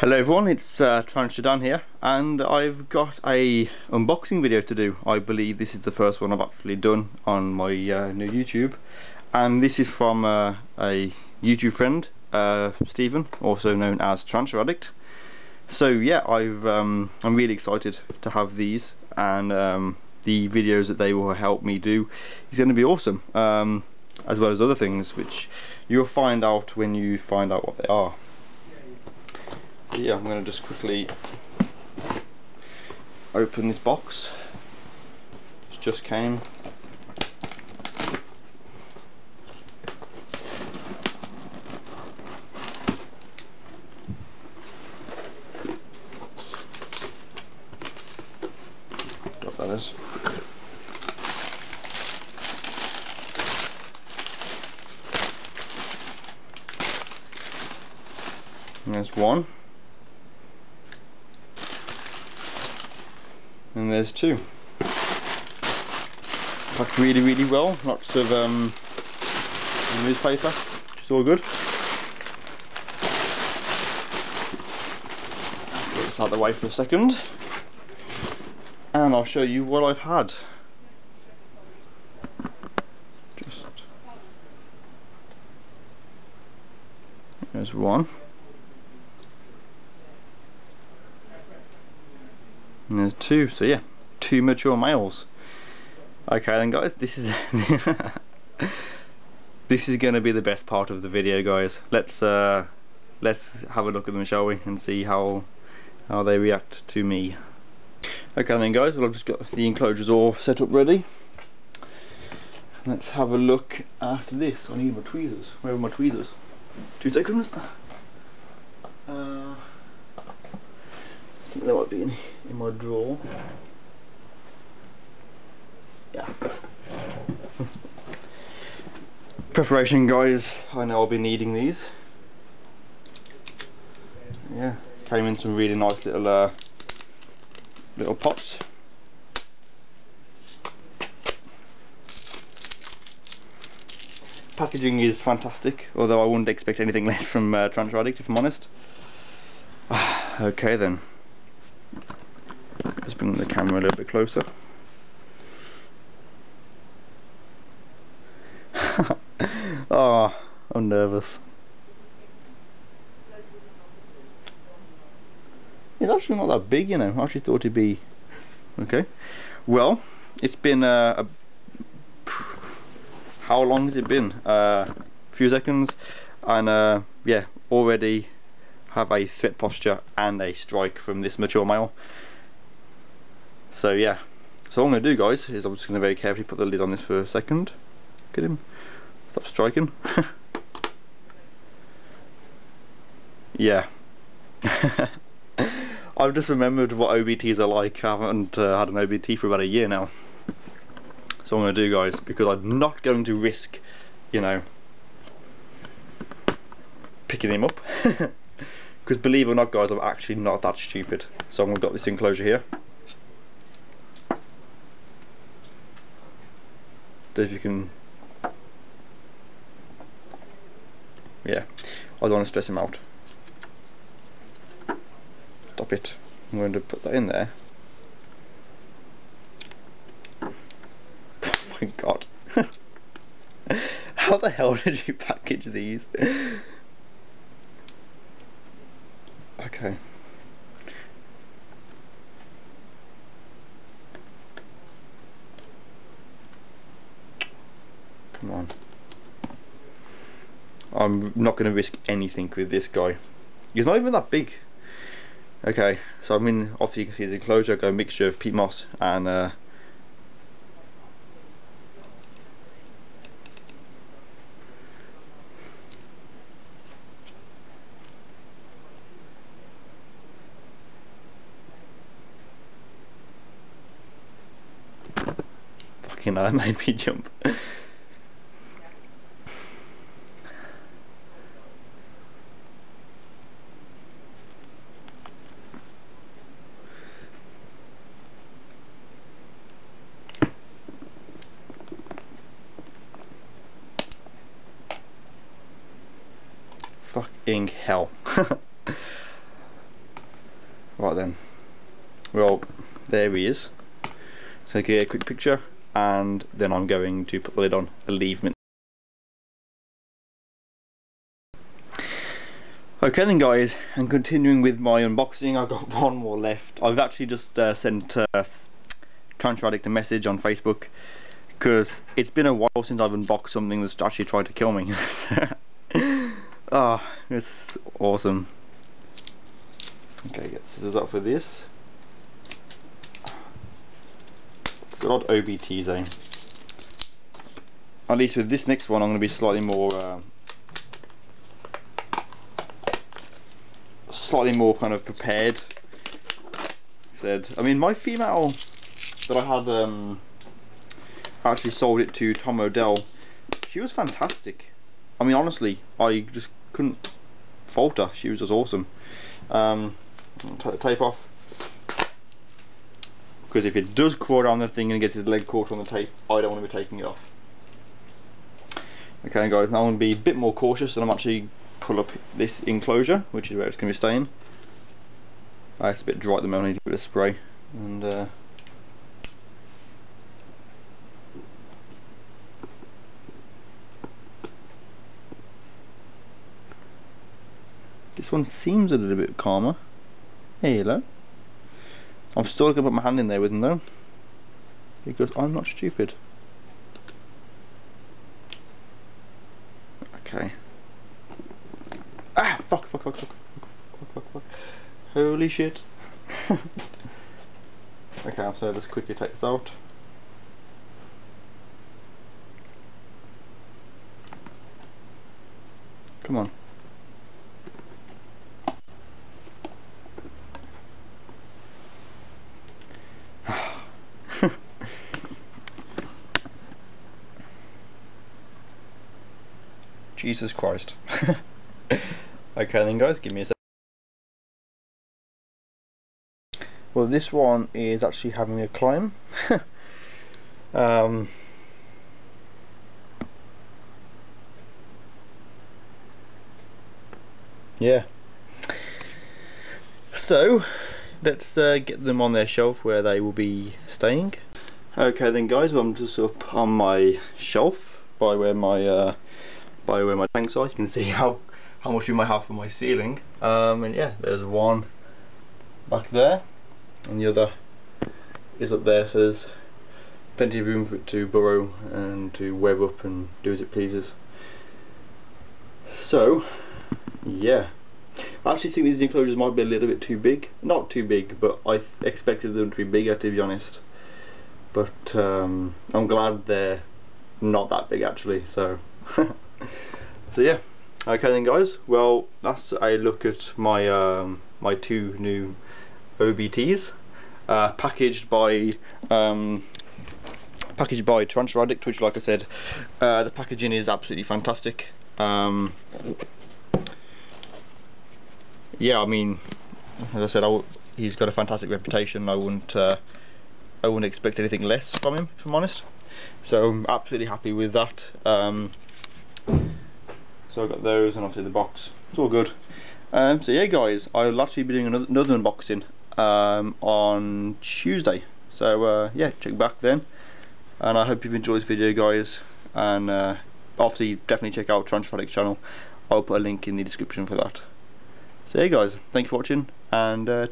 Hello everyone, it's uh, here and I've got a unboxing video to do. I believe this is the first one I've actually done on my uh, new YouTube and this is from uh, a YouTube friend, uh, Stephen, also known as Tarantula Addict. So yeah, I've um, I'm really excited to have these and um, the videos that they will help me do is going to be awesome um, as well as other things which you'll find out when you find out what they are yeah, I'm going to just quickly open this box. It just came. That is. And there's one. And there's two. Packed really, really well. Lots of um, newspaper, is all good. Get this out the way for a second. And I'll show you what I've had. Just there's one. And there's two so yeah two mature males. Okay then guys this is this is going to be the best part of the video guys. Let's uh let's have a look at them shall we and see how how they react to me. Okay then guys well I've just got the enclosures all set up ready. Let's have a look at this. I need my tweezers. Where are my tweezers? Two seconds. Uh, I think they might be in, in my drawer. Yeah. Preparation guys, I know I'll be needing these. Yeah, came in some really nice little uh, little pots. Packaging is fantastic, although I wouldn't expect anything less from uh, if I'm honest. okay then bring the camera a little bit closer. oh, I'm nervous. It's actually not that big, you know. I actually thought it'd be... Okay. Well, it's been uh, a... How long has it been? Uh, a few seconds. And uh, yeah, already have a threat posture and a strike from this mature male. So yeah, so what I'm going to do guys is I'm just going to very carefully put the lid on this for a second. Get him. Stop striking. yeah. I've just remembered what OBTs are like. I haven't uh, had an OBT for about a year now. So I'm going to do guys, because I'm not going to risk, you know, picking him up. Because believe it or not guys, I'm actually not that stupid. So I've got this enclosure here. If you can yeah I don't want to stress him out. Stop it. I'm going to put that in there. Oh my god. How the hell did you package these? Okay I'm not going to risk anything with this guy. He's not even that big. Okay, so I'm in, obviously you can see his enclosure, I've got a mixture of peat moss and uh, Fucking hell, that made me jump. Fucking hell. Right then. Well, there he is. Take a quick picture and then I'm going to put the lid on and leave him Okay then guys, and continuing with my unboxing, I've got one more left. I've actually just uh, sent uh, Addict a message on Facebook because it's been a while since I've unboxed something that's actually tried to kill me. Ah, oh, it's awesome. Okay, get scissors out for this. Good old OBT zone. At least with this next one, I'm going to be slightly more, uh, slightly more kind of prepared. Said, I mean, my female that I had um, actually sold it to Tom Odell. She was fantastic. I mean, honestly, I just couldn't fault her. She was just awesome. Um, take the tape off. Because if it does crawl around the thing and gets his leg caught on the tape, I don't want to be taking it off. Okay guys, now I'm going to be a bit more cautious and I'm actually pull up this enclosure, which is where it's going to be staying. Uh, it's a bit dry at the moment, I need a bit of spray. And uh, This one seems a little bit calmer. Hey, hello. I'm still to put my hand in there with him though. Because I'm not stupid. Okay. Ah! Fuck, fuck, fuck, fuck, fuck, fuck, fuck, Holy shit. okay, so let's quickly take this out. Come on. Jesus Christ. okay then guys, give me a sec. Well this one is actually having a climb. um, yeah. So, let's uh, get them on their shelf where they will be staying. Okay then guys, well, I'm just up on my shelf by where my uh, by where my tanks are. You can see how how much room I have for my ceiling. Um, and yeah, there's one back there, and the other is up there. So there's plenty of room for it to burrow and to web up and do as it pleases. So, yeah. I actually think these enclosures might be a little bit too big. Not too big, but I expected them to be bigger to be honest. But um, I'm glad they're not that big actually, so so yeah. Okay then guys. Well that's a look at my um, my two new OBTs uh, packaged by um, packaged by Tarantula Addict which like I said uh, the packaging is absolutely fantastic. Um, yeah I mean as I said he's got a fantastic reputation. I wouldn't uh, I wouldn't expect anything less from him if I'm honest. So I'm absolutely happy with that. Um, so I got those and obviously the box. It's all good. Um, so yeah guys I'll actually be doing another, another unboxing um, on Tuesday. So uh, yeah check back then. And I hope you've enjoyed this video guys. And uh, obviously definitely check out Transphonics channel. I'll put a link in the description for that. So yeah guys thank you for watching and uh,